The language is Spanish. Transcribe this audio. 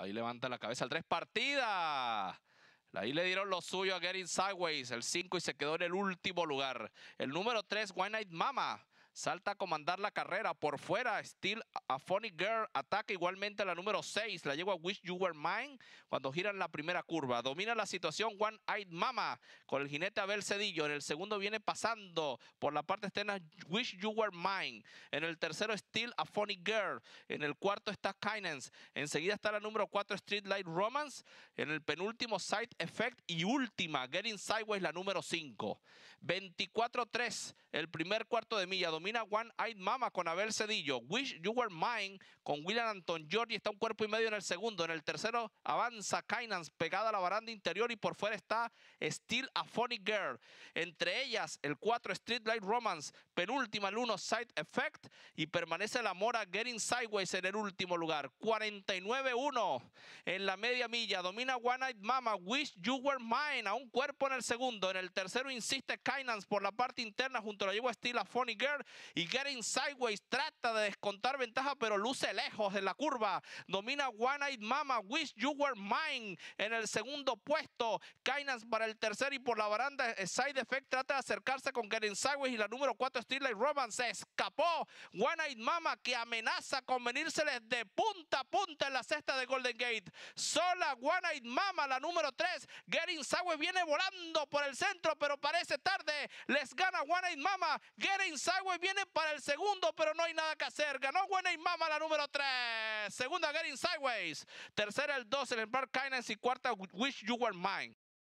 Ahí levanta la cabeza al tres. Partida. Ahí le dieron lo suyo a Getting Sideways, el 5 y se quedó en el último lugar. El número 3, One Night Mama, salta a comandar la carrera por fuera. Still a Funny Girl ataca igualmente a la número 6. La lleva Wish You Were Mine cuando gira en la primera curva. Domina la situación One Eyed Mama con el jinete Abel Cedillo. En el segundo viene pasando por la parte externa Wish You Were Mine. En el tercero Still a Funny Girl. En el cuarto está Kindness. Enseguida está la número 4 Street Light Romance. En el penúltimo Side Effect. Y última Getting Sideways la número 5. 24-3 el primer cuarto de milla. Domina One Eyed Mama con Abel Cedillo. Wish You Were Mine con William Anton George. Está un cuerpo y medio en el segundo. En el tercero avanza Kainans pegada a la baranda interior y por fuera está Still a Funny Girl. Entre ellas el 4 Street Light Romance. Penúltima el 1 Side Effect. Y permanece la mora Getting Sideways en el último lugar. 49-1 en la media milla. Domina One Eyed Mama. Wish You Were Mine a un cuerpo en el segundo. En el tercero insiste Kainans por la parte interna junto a la yegua Still a Funny Girl. Y Getting Sideways trata de descontar ventaja, pero luce lejos de la curva. Domina One Eyed Mama, Wish You Were Mine en el segundo puesto. Kainans para el tercero y por la baranda. Side Effect trata de acercarse con Getting Sideways y la número 4 Steel Light Roman se escapó. One Eyed Mama que amenaza con venírseles de punta a punta en la cesta de Golden Gate. Sola One Eyed Mama, la número 3. Getting Sideways viene volando por el centro, pero parece tarde. Les gana One Eyed Mama. Getting Sideways viene para el segundo, pero no hay nada que hacer. Ganó Eyed Mama la número 3. Segunda Getting Sideways. Tercera el 2 en el Park Kindness y cuarta Wish You Were Mine.